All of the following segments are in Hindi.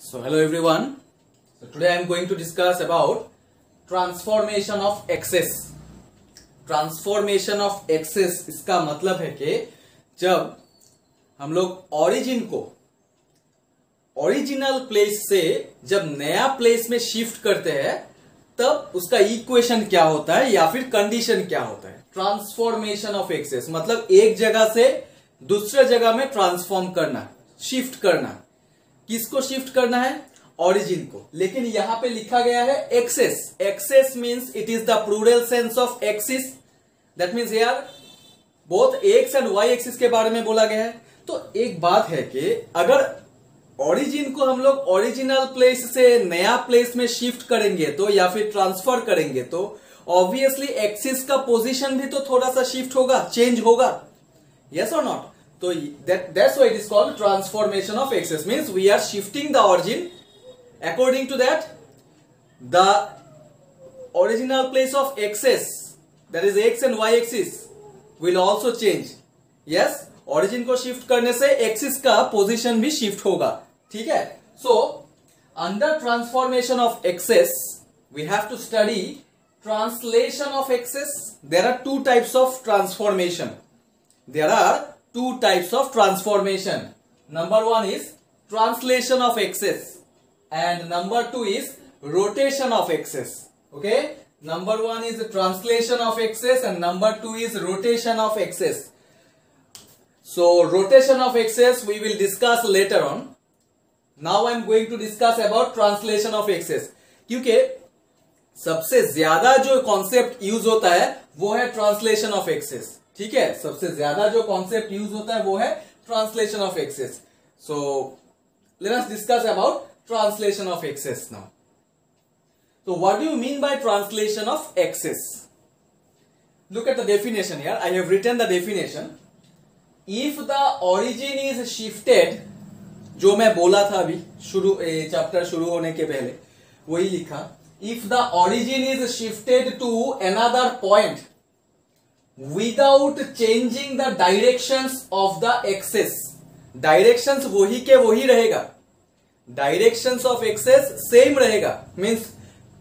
So, hello everyone. So, today I am going to discuss about transformation of excess. Transformation of axes इसका मतलब है कि जब हम लोग ओरिजिन को ओरिजिनल प्लेस से जब नया प्लेस में शिफ्ट करते हैं, तब उसका इक्वेशन क्या होता है या फिर कंडीशन क्या होता है ट्रांसफॉर्मेशन ऑफ़ एक्सेस मतलब एक जगह से दूसरे जगह में ट्रांसफॉर्म करना शिफ्ट करना किसको शिफ्ट करना है? ऑरिजिन को। लेकिन यहाँ पे लिखा गया है axes axes means it is the plural sense of axis that means यार both x and y axis के बारे में बोला गया है। तो एक बात है कि अगर ओरिजिन को हम लोग ओरिजिनल प्लेस से नया प्लेस में शिफ्ट करेंगे तो या फिर ट्रांसफ़र करेंगे तो ऑब्वियसली एक्सिस का पोजीशन भी तो थोड़ा सा शिफ्ट होगा चेंज होगा। यस और not So that that's why it is called transformation of axis means we are shifting the origin according to that the original place of axis that is x and y axis will also change yes origin को shift करने से axis का position भी shift होगा ठीक है so under transformation of axis we have to study translation of axis there are two types of transformation there are two types of transformation. Number one is translation of axis and number two is rotation of axis. Okay. Number one is translation of axis and number two is rotation of axis. So rotation of axis we will discuss later on. Now I am going to discuss about translation of axis. क्योंकि सबसे ज़्यादा जो कॉन्सेप्ट यूज़ होता है वो है ट्रांसलेशन ऑफ़ एक्सेस ठीक है? सबसे ज़्यादा जो कॉन्सेप्ट यूज़ होता है वो है translation of axes so let us discuss about translation of axes now तो what do you mean by translation of axes look at the definition यार I have written the definition if the origin is shifted जो मैं बोला था अभी, शुरू चैप्टर शुरू होने के पहले, वही लिखा if the origin is shifted to another point without changing the direction of the axes direction वही के वही रहेगा। डायरेक्शन ऑफ़ एक्सेस सेम रहेगा। Means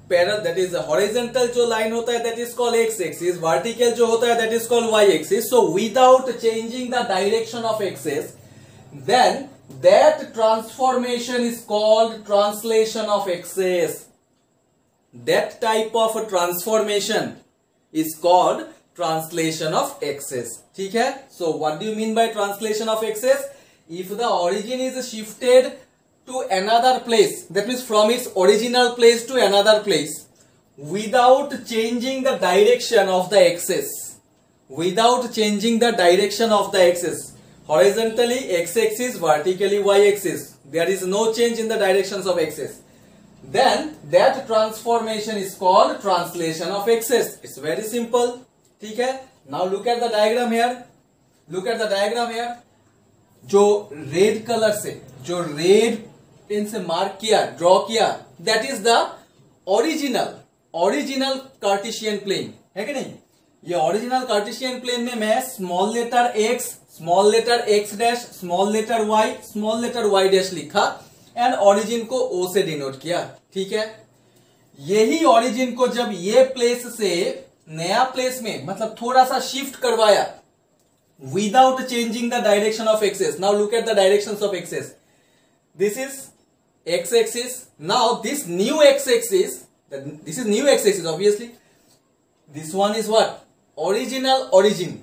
parallel that is horizontal जो लाइन होता है that is call x axis vertical जो होता है that is call y axis so without changing the direction of axes then that transformation is called translation of axes that type of transformation is called translation of axes, ठीक है? So what do you mean by translation of excess? If the origin is shifted to another place, that means from its original place to another place, without changing the direction of the excess, without changing the direction of the excess, horizontally x-axis, vertically y-axis, there is no change in the directions of excess then that transformation is called translation of excess. It's very simple. ठीक है? Now look at the diagram here look at the diagram here जो रेड कलर से, जो रेड पेन से मार्क किया ड्रॉ किया that is the original original Cartesian plane है कि नहीं? ये ओरिजिनल कार्टिशियन प्लेन में मैं small letter x small letter x dash small letter y small letter y dash लिखा एंड ओरिजिन को ओ से डिनोट किया. ठीक है? यही ओरिजिन को जब ये प्लेस से नया प्लेस में मतलब थोड़ा सा शिफ्ट करवाया। Without changing the direction of axes now look at the direction of axes this is x axis now this new x axis this is new x axis obviously this one is what original origin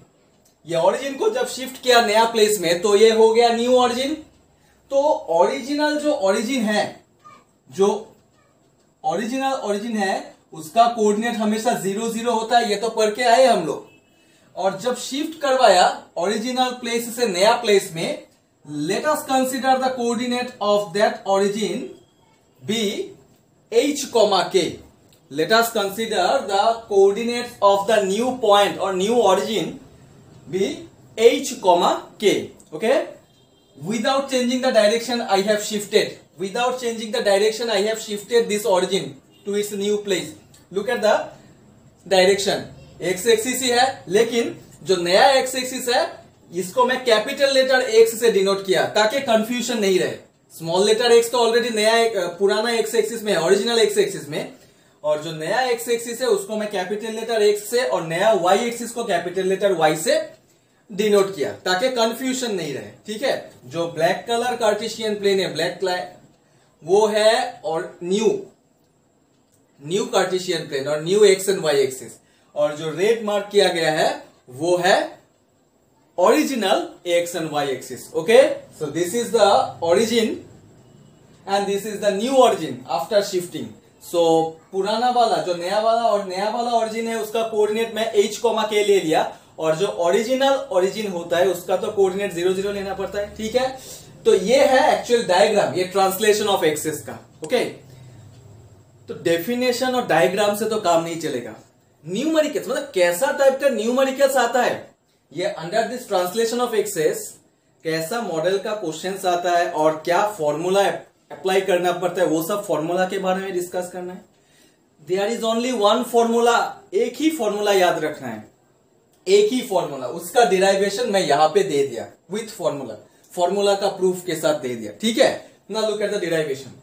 ये ओरिजिन को जब शिफ्ट किया नया प्लेस में तो ये हो गया न्यू ओरिजिन तो ओरिजिनल जो ओरिजिन है, जो ओरिजिनल ओरिजिन है उसका कोऑर्डिनेट हमेशा ज़ीरो ज़ीरो होता है, ये तो पढ़ के आए हम लोग। और जब शिफ्ट करवाया ओरिजिनल प्लेस से नया प्लेस में let us consider the coordinate of that origin be h comma k let us consider the coordinate of the new point और new origin be h comma k okay without changing the direction I have shifted without changing the direction I have shifted this origin to its new place look at the direction x axis ही है लेकिन जो नया एक्स एक्सिस है, इसको मैं कैपिटल लेटर एक्स से डिनोट किया, ताकि कंफ्यूजन नहीं रहे। स्मॉल लेटर एक्स तो ऑलरेडी नया एक, पुराना एक्स एक्सिस में ओरिजिनल एक्स एक्सिस में। और जो नया एक्स एक्सिस है, उसको मैं कैपिटल लेटर एक्स से और नया वाई एक्सिस को कैपिटल लेटर वाई से डिनोट किया, ताकि कंफ्यूजन नहीं रहे। ठीक है? जो ब्लैक कलर कार्टिशियन प्लेन है ब्लैक वो है और न्यू न्यू कार्टिशियन प्लेन और new x and y axis. और जो रेड मार्क किया गया है, वो है original x and y axis, okay? So this is the origin and this is the new origin after shifting so पुराना वाला, जो नया वाला और नया वाला ओरिजिन है, उसका कोऑर्डिनेट मैं एच कोमा के ले लिया। और जो ओरिजिनल ओरिजिन होता है, उसका तो कोऑर्डिनेट ज़ीरो ज़ीरो लेना पड़ता है, ठीक है? तो ये है एक्चुअल डायग्राम ये ट्रांसलेशन ऑफ़ एक्सेस का, ओके? तो डेफिनेशन और डायग्राम से तो काम नहीं चलेगा। न्यूमरिकल्स मतलब कैसा टाइप का न्यूमरिकल्स आता है? ये under this translation of axes कैसा मॉडल का क्वेश्चन आता है और क्या फॉर्मूला अप्लाई करना पड़ता है, वो सब फॉर्मूला के बारे में डिस्कस करना है। There is only one formula एक ही फॉर्मूला याद रखना है। एक ही फॉर्मूला उसका डिराइवेशन मैं यहाँ पे दे दिया विथ फॉर्मूला फॉर्मूला का प्रूफ के साथ दे दिया, ठीक है? ना look at the derivation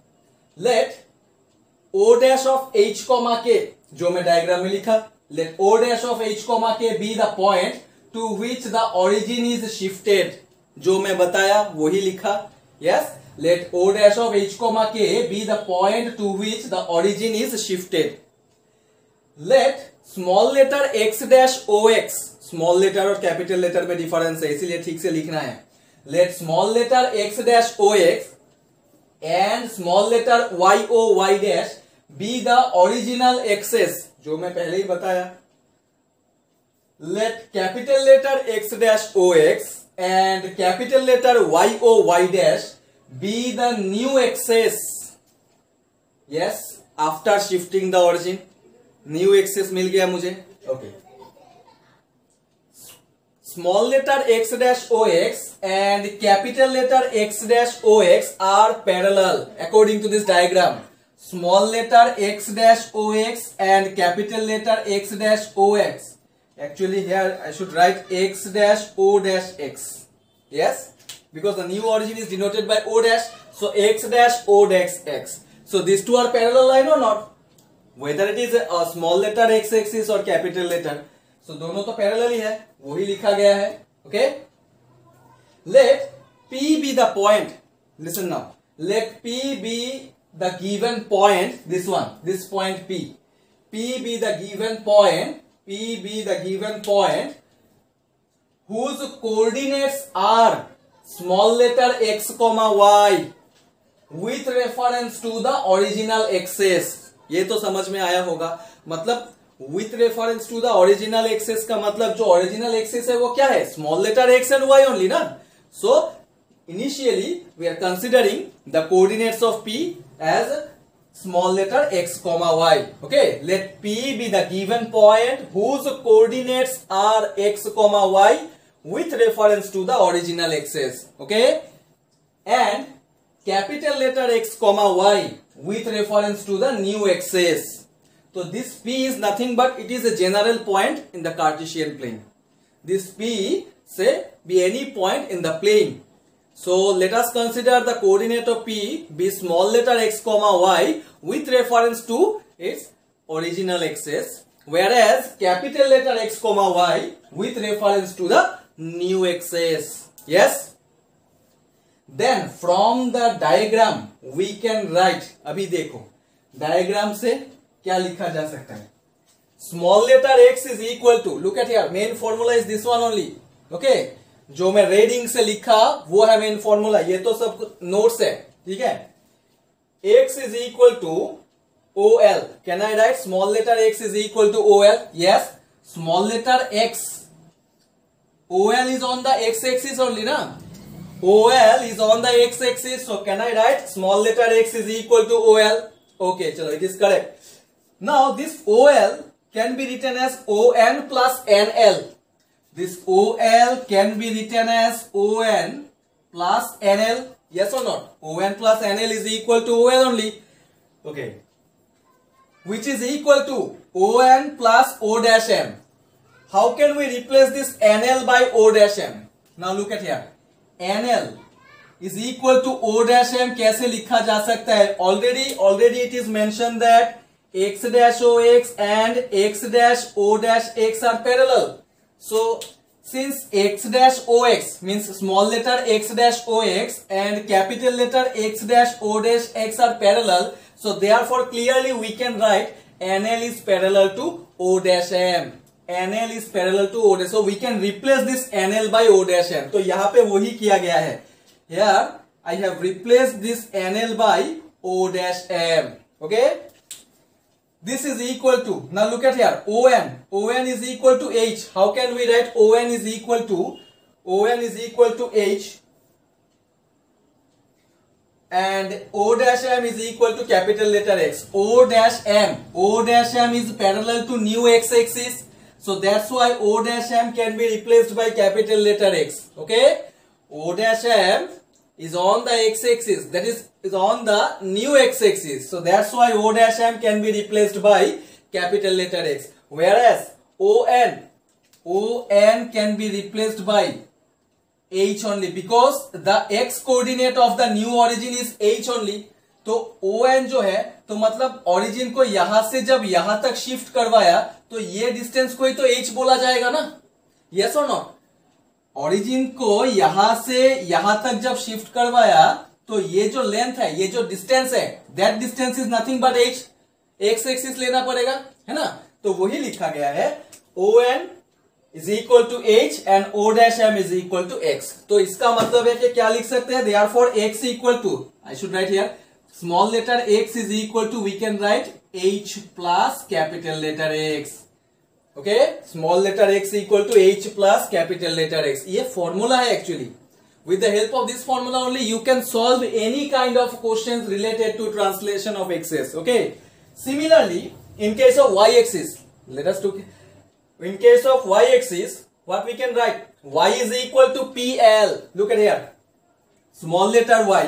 let O dash of h comma k जो मैं डायग्राम में लिखा let O dash of h comma k be the point to which the origin is shifted जो मैं बताया, वही लिखा। Yes let O dash of h comma k be the point to which the origin is shifted let small letter x dash O x small letter और कैपिटल लेटर में डिफरेंस है, इसीलिए ठीक से लिखना है। Let small letter x dash O x and small letter y O y dash be the original axes जो मैं पहले ही बताया। Let capital letter X dash O X and capital letter Y O Y dash be the new axes yes after shifting the origin new axes मिल गया मुझे। Okay small letter x dash O x and capital letter X dash O X are parallel according to this diagram. Small letter x dash ox and capital letter x dash ox actually here i should write x dash o dash x yes because the new origin is denoted by o dash so x dash o dash x so these two are parallel line or not whether it is a a small letter x axis or capital letter so दोनों तो पैरेलल ही है वही लिखा गया है okay let P be the point listen now let P be the given point this one this point P P be the given point P be the given point whose coordinates are small letter x comma y with reference to the original axis. ये तो समझ में आया होगा। मतलब with reference to the original axes का मतलब जो ओरिजिनल एक्सेस है वो क्या है? Small letter x and y only ना? So initially we are considering the coordinates of P as small letter x comma y. Okay? Let p be the given point whose coordinates are x comma y with reference to the original axis okay? And capital letter x comma y with reference to the new axis So this P is nothing but it is a general point in the Cartesian plane. This P say be any point in the plane. So let us consider the coordinate of P be small letter x comma y with reference to its original axis whereas capital letter x comma y with reference to the new axis. Yes? Then from the diagram we can write अभी देखो diagram से क्या लिखा जा सकता है small letter x is equal to look at यार main formula is this one only okay जो मैं रेडिंग से लिखा, वो है मेन फॉर्मूला ये तो सब नोट्स है, ठीक है? X is equal to O L can I write small letter x is equal to O L yes small letter x O L is on the x axis only ना O L is on the x axis so can I write small letter x is equal to O L okay चलो it is correct Now, this OL can be written as ON plus NL. This OL can be written as ON plus NL. Yes or not? ON plus NL is equal to OL only. Okay. Which is equal to ON plus O dash M. How can we replace this NL by O dash M? Now look at here. NL is equal to O dash M कैसे लिखा जा सकता है already already it is mention that x dash o x and x dash o dash x are parallel So since x dash o x means small letter x dash o x and capital letter x dash o dash x are parallel so therefore clearly we can write nl is parallel to o dash m nl is parallel to o dash so we can replace this nl by o dash m तो यहाँ पे वही किया गया है here i have replaced this nl by o dash m okay this is equal to now look at here on on is equal to h. How can we write on is equal to on is equal to h? And o dash m is equal to capital letter x. O dash m. O dash m is parallel to new x axis. So that's why o dash m can be replaced by capital letter x. Okay? O dash m is on the x axis that is is on the new x axis so that's why o dash m can be replaced by capital letter x whereas on on can be replaced by h only because the x coordinate of the new origin is h only तो ओ एन जो है तो मतलब ओरिजिन को यहाँ से जब यहाँ तक शिफ्ट करवाया तो ये डिस्टेंस को ही तो एच बोला जाएगा ना यस और नॉट ओरिजिन को यहाँ से यहाँ तक जब शिफ्ट करवाया तो ये जो लेंथ है, ये जो डिस्टेंस है that distance is nothing but h x axis लेना पड़ेगा, है ना? तो वही लिखा गया है O N is equal to h and O dash M is equal to x तो इसका मतलब है कि क्या लिख सकते हैं? Therefore x equal to I should write here small letter x is equal to we can write h plus capital letter X okay small letter x equal to H plus capital letter x ये फॉर्मूला है actually with the help of this formula only you can solve any kind of questions related to translation of x's okay similarly in case of y axis let us look in case of y axis what we can write y is equal to pl look at here small letter y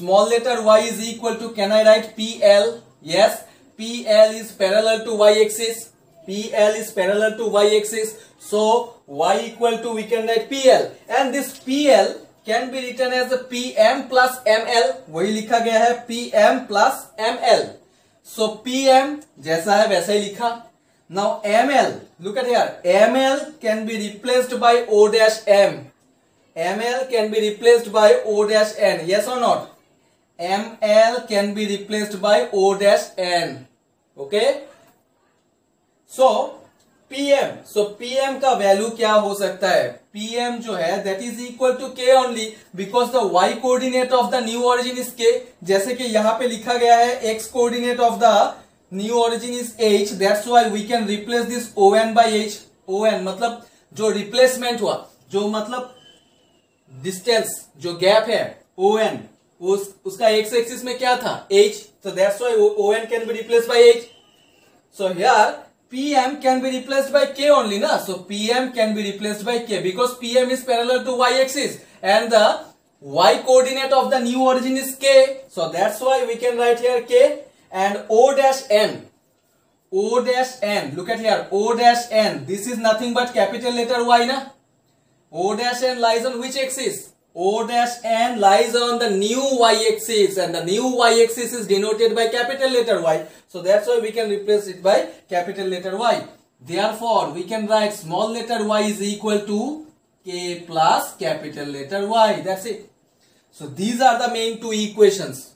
small letter y is equal to can i write pl yes pl is parallel to y axis pl is parallel to y axis so y equal to we can write pl and this pl can be written as a pm plus ml वही लिखा गया है pm plus ml so pm जैसा है वैसा ही लिखा now ml look at here ml can be replaced by o dash m ml can be replaced by o dash n yes or not ml can be replaced by o dash n okay So PM so PM का वैल्यू क्या हो सकता है? पीएम जो है that is equal to k only because the y coordinate of the new origin is k जैसे कि यहाँ पे लिखा गया है x coordinate of the new origin is h that's why we can replace this O N by h O N मतलब जो रिप्लेसमेंट हुआ जो मतलब डिस्टेंस जो गैप है ओ एन उस, उसका एक्स एक्सिस में क्या था? एच तो that's why O N can be replace by h so here pm can be replaced by k only na? So pm can be replaced by k because pm is parallel to y axis and the y coordinate of the new origin is k. So that's why we can write here k and o dash n. O dash n. Look at here. O dash n. This is nothing but capital letter y na? O dash n lies on which axis o dash n lies on the new y axis and the new y axis is denoted by capital letter y. So that's why we can replace it by capital letter y. Therefore we can write small letter y is equal to k plus capital letter y. That's it. So these are the main two equations.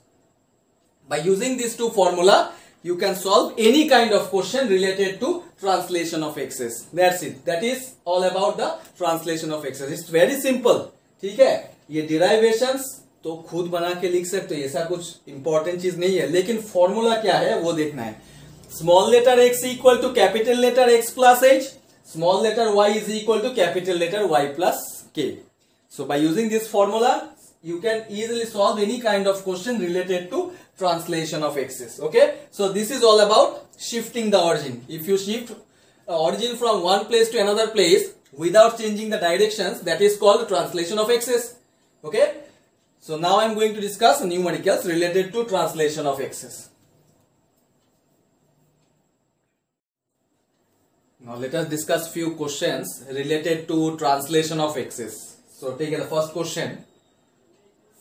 By using these two formula you can solve any kind of question related to translation of x's. That's it. That is all about the translation of x's. It's very simple ठीक है? ये डिराइवेशन तो खुद बना के लिख सकते हो, ऐसा कुछ इंपॉर्टेंट चीज़ नहीं है। लेकिन फॉर्मूला क्या है, वो देखना है। Small letter x equal to capital letter X plus h small letter y is equal to capital letter Y plus k so by using this formula you can easily solve any kind of question related to translation of axes okay so this is all about shifting the origin if you shift origin from one place to another place without changing the directions that is called translation of x's okay so now i'm going to discuss numericals related to translation of x's now let us discuss few questions related to translation of x's so take the first question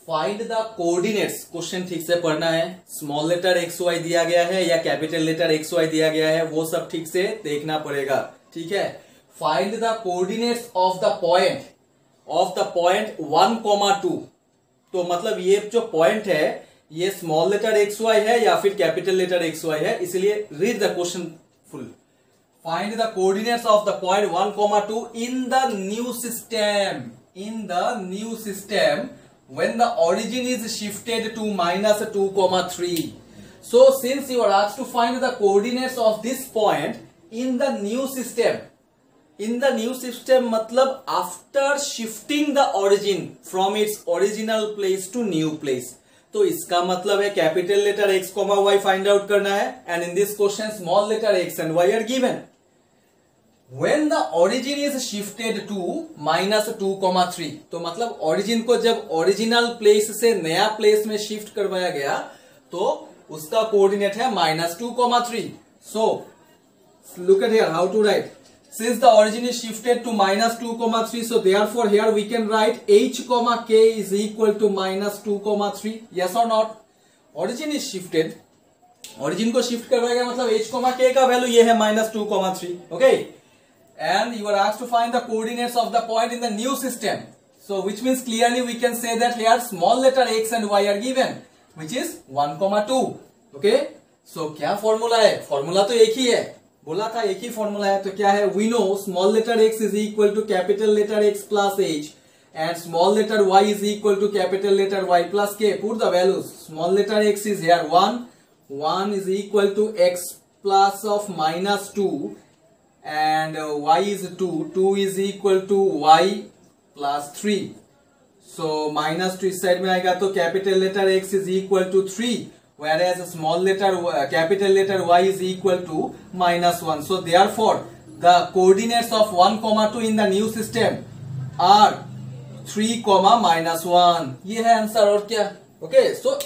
find the coordinates question ठीक से पढ़ना है स्मॉल लेटर एक्स वाई दिया गया है या कैपिटल लेटर एक्स वाई दिया गया है वो सब ठीक से देखना पड़ेगा ठीक है find the coordinates of the point of the point one comma two तो मतलब ये जो पॉइंट है, ये स्मॉल लेटर एक्स वाई है या फिर कैपिटल लेटर एक्स वाई है, इसलिए read the question full find the coordinates of the point one comma two in the new system in the new system when the origin is shifted to minus 2 comma 3 so, since you are asked to find the coordinates of this point in the new system in the new system मतलब after shifting the origin from its original place to new place तो इसका मतलब है capital letter X comma Y find out करना है and in this question small letter x and y are given When the origin is shifted to minus two comma three तो मतलब ओरिजिन को जब ओरिजिनल प्लेस से नया प्लेस में शिफ्ट करवाया गया तो उसका कोर्डिनेट है minus two comma three so look at how to write since the origin is shifted to minus 2 comma 3 so therefore here we can write h comma k is equal to minus 2 comma 3 yes or not origin is shifted origin को shift करवाया गया मतलब h comma k का वैल्यू ये है minus 2 comma 3 okay and you are asked to find the coordinates of the point in the new system. So which means clearly we can say that here small letter x and y are given which is 1 comma 2. Okay. So क्या formula है Formula तो एक ही है बोला था एक ही फॉर्मूला है तो क्या है? We know small letter X is equal to capital letter X plus H and small letter Y is equal to capital letter Y plus K put the values small letter X is here one one is equal to X plus of minus two and Y is two two is equal to Y plus three so minus two इस साइड में आएगा तो capital letter X is equal to three whereas a small letter uh, capital letter y is equal to minus 1 so therefore the coordinates of 1 comma 2 in the new system are 3 comma minus 1 ये है आंसर और क्या? ओके okay, so,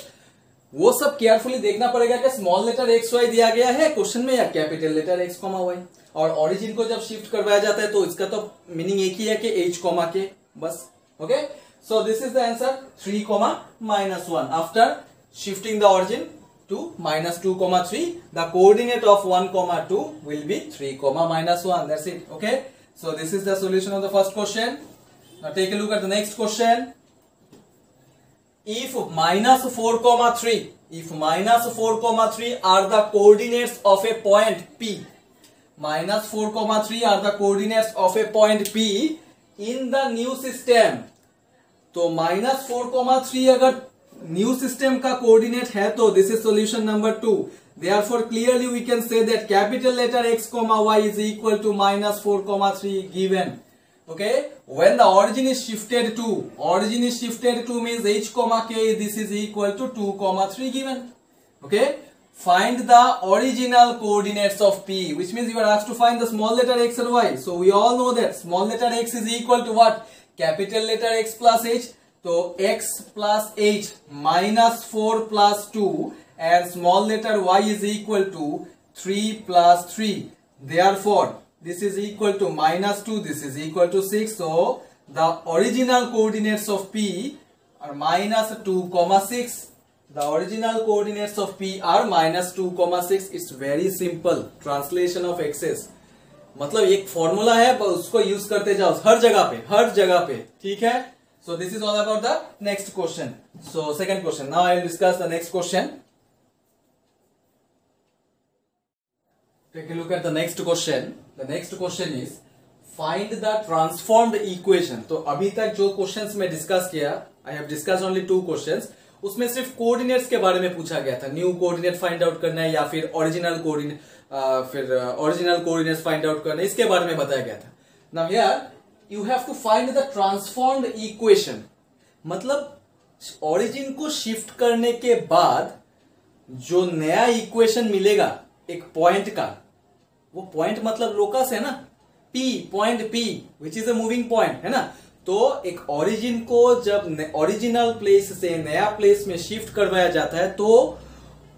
वो सब केयरफुली देखना पड़ेगा कि स्मॉल लेटर एक्स वाई दिया गया है क्वेश्चन में या capital letter X comma Y और ओरिजिन को जब शिफ्ट करवाया जाता है तो इसका तो मीनिंग एक ही है कि एच कॉमा के बस. Okay so this is the answer three comma minus one after shifting the origin to minus two comma three the coordinate of one comma two will be three comma minus one that's it okay so this is the solution of the first question take a look at the next question if minus 4 comma 3 if minus 4 comma 3 are the coordinates of a point p minus 4 comma 3 are the coordinates of a point P in the new system तो माइनस फोर कोमा थ्री अगर new system ka coordinate hai this is solution number 2 therefore clearly we can say that capital letter x comma y is equal to minus 4 comma 3 given. Okay? When the origin is shifted to origin is shifted to means h comma k this is equal to 2 comma 3 given. Okay? Find the original coordinates of P which means you are asked to find the small letter x and y. So we all know that small letter x is equal to what? Capital letter X plus H. तो x plus H minus four plus two and small letter y is equal to three plus three therefore this is equal to minus two this is equal to six so the original coordinates of p are minus two comma six the original coordinates of p are minus two comma six it's very simple translation of axes मतलब एक फॉर्मूला है उसको यूज़ करते जाओ, हर जगह पे, हर जगह पे, ठीक है? So this is all about the next question so second question now I will discuss the next question take a look at the next question. The next question is, find the transformed equation. तो अभी तक जो क्वेश्चंस में डिस्कस किया I have discuss only two questions उसमें सिर्फ़ कोऑर्डिनेट्स के बारे में पूछा गया था. न्यू कोऑर्डिनेट फाइंड आउट करना है या फिर ओरिजिनल कोऑर्डिनेट फिर ओरिजिनल कोऑर्डिनेट्स फाइंड आउट करना है, इसके बारे में बताया गया था. Now here you have to find the transformed equation मतलब ओरिजिन को शिफ्ट करने के बाद जो नया इक्वेशन मिलेगा, एक पॉइंट का, वो पॉइंट मतलब लोकस है ना? P point P which is a moving point है ना? तो एक ओरिजिन को जब ओरिजिनल प्लेस से नया प्लेस में शिफ्ट करवाया जाता है तो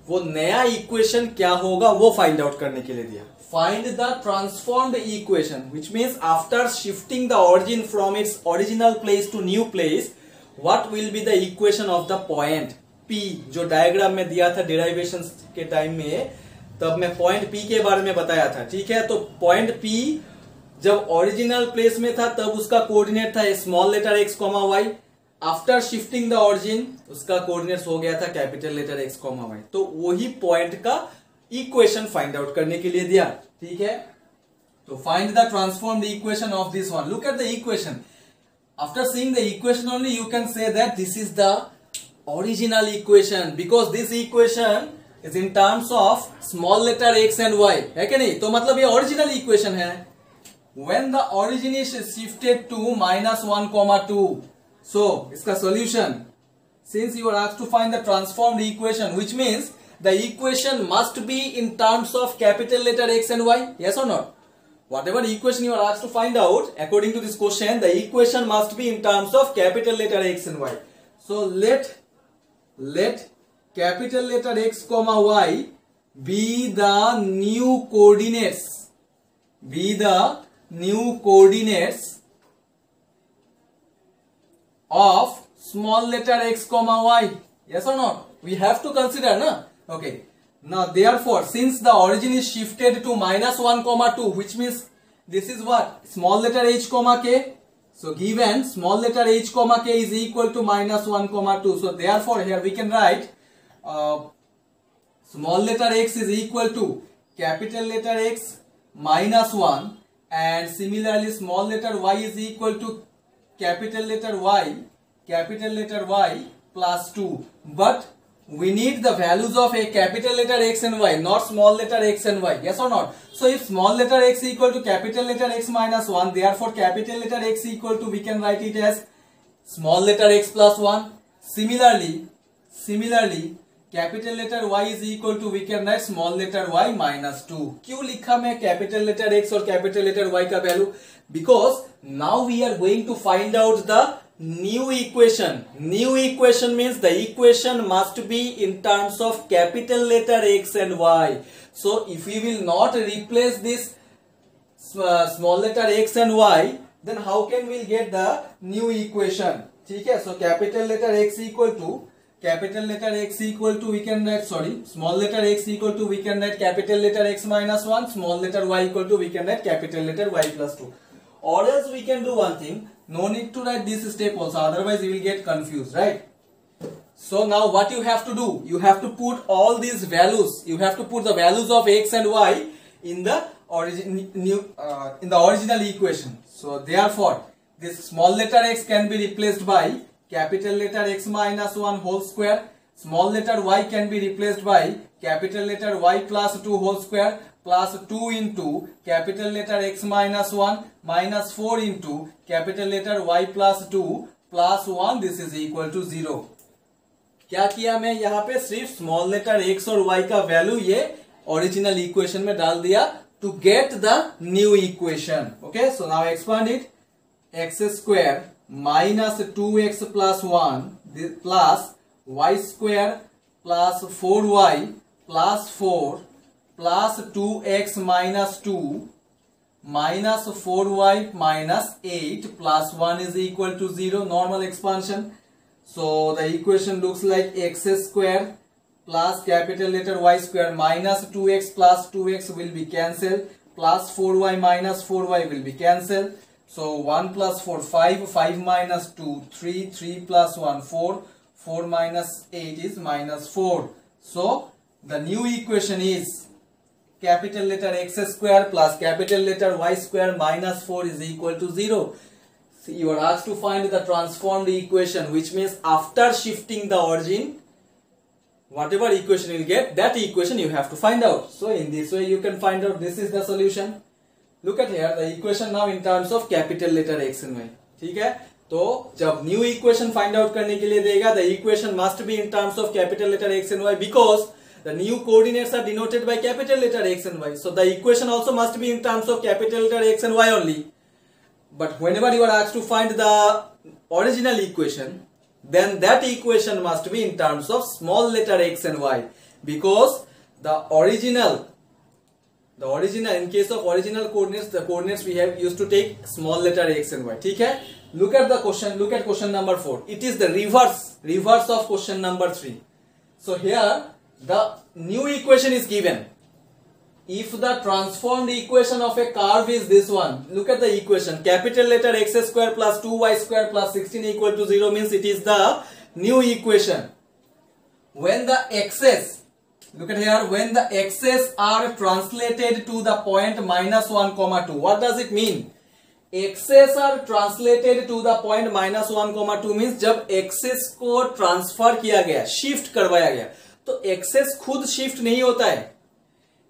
वो नया इक्वेशन क्या होगा, वो फाइंड आउट करने के लिए दिया। Find the transformed equation which means after shifting the origin from its original place to new place what will be the equation of the point P जो डायग्राम में दिया था डिराइवेशन के टाइम में, तब मैं पॉइंट पी के बारे में बताया था, ठीक है? तो पॉइंट पी जब ओरिजिनल प्लेस में था, तब उसका कोऑर्डिनेट था small letter X comma Y after shifting the origin उसका कोऑर्डिनेट्स हो गया था capital letter X comma Y तो वही पॉइंट का इक्वेशन फाइंड आउट करने के लिए दिया, ठीक है? तो find the transform the equation of this one look at the equation after seeing the equation only you can say that this is the original equation because this equation is in terms of small letter X and Y है कि नहीं? तो मतलब ये ओरिजिनल इक्वेशन है. When the origin is shifted to minus 1 comma 2 so, इसका solution. Since you are asked to find the transformed equation, which means the equation must be in terms of capital letter x and y yes or not? Whatever equation you are asked to find out according to this question the equation must be in terms of capital letter x and y. So let let capital letter x comma y be the new coordinates. Be the new coordinates of small letter x comma y. Yes or not? We have to consider na okay now therefore since the origin is shifted to minus 1 comma 2 which means this is what small letter h comma k so given small letter h comma k is equal to minus 1 comma 2 so therefore here we can write uh, small letter x is equal to capital letter x minus 1 and similarly small letter y is equal to capital letter y capital letter y plus 2 but we need the values of a capital letter X and Y, not small letter X and Y. Yes or not? So if small letter X equal to capital letter X minus 1, therefore capital letter X equal to, we can write it as small letter X plus 1. Similarly, similarly, capital letter Y is equal to, we can write small letter Y minus 2. Q likha mein capital letter X or capital letter Y ka value? Because now we are going to find out the new equation new equation means the equation must be in terms of capital letter x and y so if you will not replace this small letter x and y then how can we get the new equation ठीक है so capital letter x equal to capital letter x equal to we can write sorry small letter x equal to we can write capital letter x minus 1 small letter y equal to we can write capital letter y plus 2 or else we can do one thing no need to write this step also otherwise you will get confused right? So now what you have to do? You have to put all these values. You have to put the values of x and y in the origin new uh, in the original equation. So therefore this small letter x can be replaced by capital letter x minus 1 whole square. Small letter y can be replaced by capital letter y plus 2 whole square plus two into capital letter X minus one minus four into capital letter Y plus two plus one this is equal to zero क्या किया मैं? यहाँ पे सिर्फ़ स्मॉल लेटर एक्स और वाई का वैल्यू ये ओरिजिनल इक्वेशन में डाल दिया to get the new equation okay so now expand it X square minus two X plus one plus Y square plus four Y plus four 4 plus 2x minus 2 minus 4y minus 8 plus 1 is equal to 0 normal expansion so the equation looks like x square plus capital letter y square minus 2x plus 2x will be cancelled plus 4y minus 4y will be cancelled so 1 plus 4, 5, 5 minus 2, 3, 3 plus 1, 4, 4 minus 8 is minus 4. So the new equation is capital letter X square plus capital letter Y square minus four is equal to zero. You are आज to find the transformed equation which means after shifting the origin whatever equation will get that equation you have to find out so in this way you can find out this is the solution look at here the equation now in terms of capital letter X and Y ठीक है? तो जब न्यू इक्वेशन फाइंड आउट करने के लिए देगा the equation must be in terms of capital letter X and Y because the new coordinates are denoted by capital letter x and y so the equation also must be in terms of capital letter x and y only but whenever you are asked to find the original equation then that equation must be in terms of small letter x and y because the original the original in case of original coordinates the coordinates we have used to take small letter x and y ठीक है look at the question look at question number 4 it is the reverse reverse of question number 3 so here the new equation is given if the transformed equation of a curve is this one look at the equation capital letter x square plus 2y square plus 16 equal to 0 means it is the new equation when the x's look at here when the x's are translated to the point minus 1 comma 2 what does it mean axes are translated to the point minus one comma two mean जब एक्सेस को ट्रांसफ़र किया गया शिफ्ट करवाया गया तो एक्सेस खुद शिफ्ट नहीं होता है।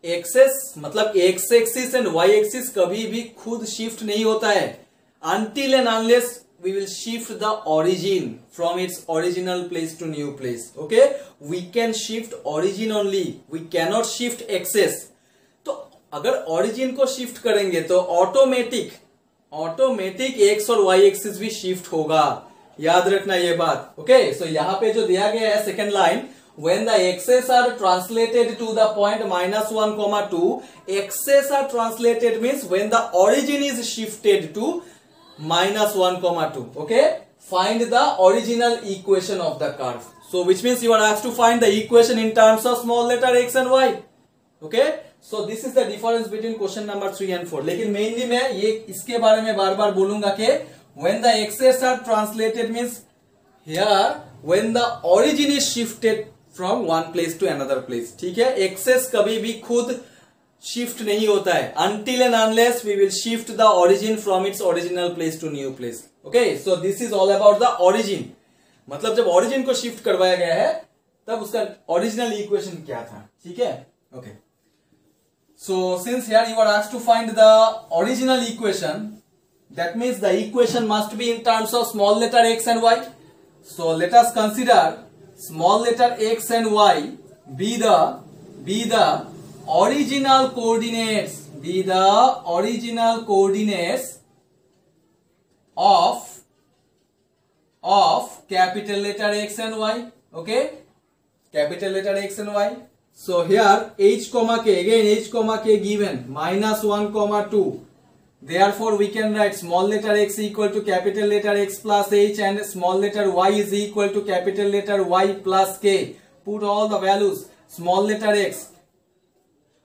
एक्सेस मतलब X axis and Y axis कभी भी खुद शिफ्ट नहीं होता है। Until and unless we will shift the origin from its original place to new place okay we can shift origin only we cannot shift axes तो अगर ओरिजिन को शिफ्ट करेंगे तो ऑटोमेटिक ऑटोमेटिक एक्स और वाई एक्सिस भी शिफ्ट होगा। याद रखना ये बात ओके okay? सो यहाँ पे जो दिया गया है second line when the x's are translated to the point minus 1 comma 2 x's are translated means when the origin is shifted to minus 1 comma 2 okay find the original equation of the curve so which means you are asked to find the equation in terms of small letter x and y okay so this is the difference between question number three and four लेकिन मेनली मैं ये इसके बारे में बार बार बोलूंगा कि when the axes are translated means here when the origin is shifted from one place to another place ठीक है? एक्सेस कभी भी खुद शिफ्ट नहीं होता है। Until and unless we will shift the origin from its original place to new place okay so this is all about the origin मतलब जब ओरिजिन को शिफ्ट करवाया गया है तब उसका ओरिजिनल इक्वेशन क्या था? ठीक है? Okay so here you are asked to find the original equation, that means the equation must be in terms of small letter x and y. So let us consider small letter x and y be the be the original coordinates be the original coordinates of of capital letter x and y okay capital letter x and y So here h comma k again h comma k given minus 1 comma 2. Therefore we can write small letter x equal to capital letter x plus h and small letter y is equal to capital letter y plus k. Put all the values small letter x.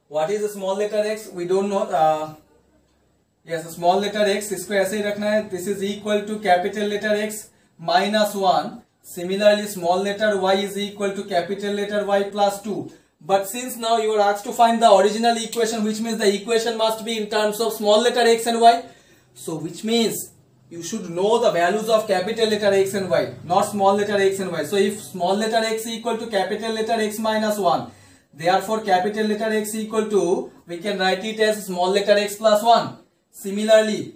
What is a small letter x? We don't know. Uh, yes, small letter x इसको ऐसे ही रखना है. This is equal to capital letter x minus 1. Similarly, small letter y is equal to capital letter y plus 2. But since now you are asked to find the original equation which means the equation must be in terms of small letter x and y. So which means you should know the values of capital letter x and y not small letter x and y. So if small letter x equal to capital letter x minus 1 therefore capital letter x equal to we can write it as small letter x plus 1. Similarly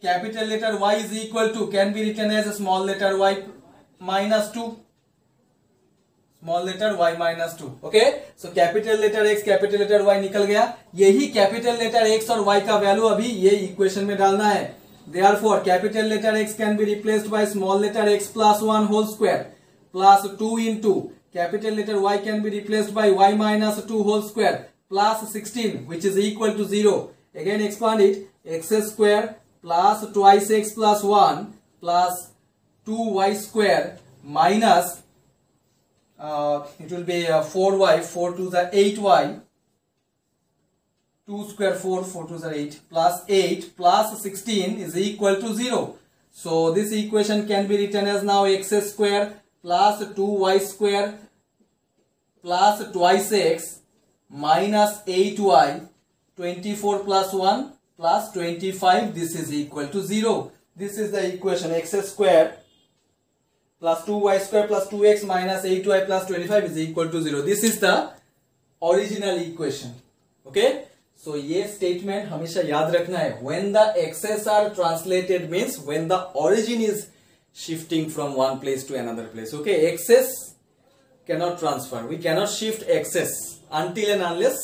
capital letter y is equal to can be written as a small letter y minus 2 small letter y minus two okay so capital letter x capital letter y निकल गया। यही कैपिटल लेटर x और y का वैल्यू अभी ये इक्वेशन में डालना है। Therefore capital letter x can be replaced by small letter x plus one whole square plus two into capital letter y can be replaced by y minus two whole square plus sixteen which is equal to zero expand it X square plus twice X plus one plus two Y square minus uh, it will be uh, 4y 4 to the 8y 2 square 4 4 to the 8 plus 8 plus 16 is equal to 0 so this equation can be written as now x square plus 2y square plus twice x minus 8y 24 plus 1 plus 25 this is equal to 0 this is the equation x square plus 2y square plus 2x minus 8y plus 25 is equal to 0. This is the original equation. Okay. So ये statement हमेशा याद रखना है when the x's are translated means when the origin is shifting from one place to another place. Okay. x's cannot transfer. We cannot shift x's until and unless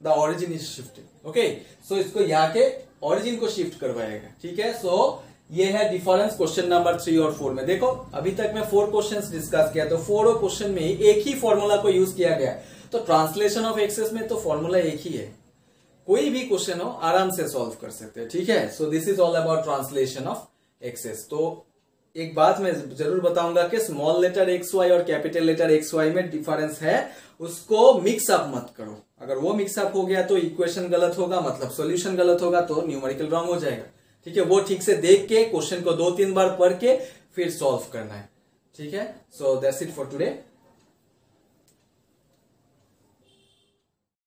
the origin is shifted. Okay. So इसको यहाँ के origin को shift करवाएगा. ठीक है. So ये है डिफरेंस क्वेश्चन नंबर थ्री और फोर में। देखो, अभी तक मैं फोर क्वेश्चंस डिस्कस किया तो फोर क्वेश्चन में ही एक ही फॉर्मूला को यूज़ किया गया तो ट्रांसलेशन ऑफ़ एक्सेस में तो फॉर्मूला एक ही है। कोई भी क्वेश्चन हो, आराम से सॉल्व कर सकते हैं, ठीक है? So this is all about translation of axes तो एक बात मैं ज़रूर बताऊँगा कि स्मॉल लेटर एक्स वाई और कैपिटल लेटर एक्स वाई में डिफरेंस है, उसको मिक्स अप मत करो। अगर वो मिक्स अप हो गया तो इक्वेशन गलत होगा मतलब सॉल्यूशन गलत होगा तो न्यूमेरिकल रॉन्ग हो जाएगा। ठीक है, वो ठीक से देख के क्वेश्चन को दो तीन बार पढ़ के, फिर सॉल्व करना है। ठीक है? So that's it for today